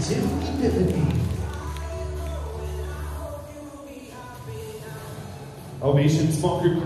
382, Epiphany. Ovation Small Group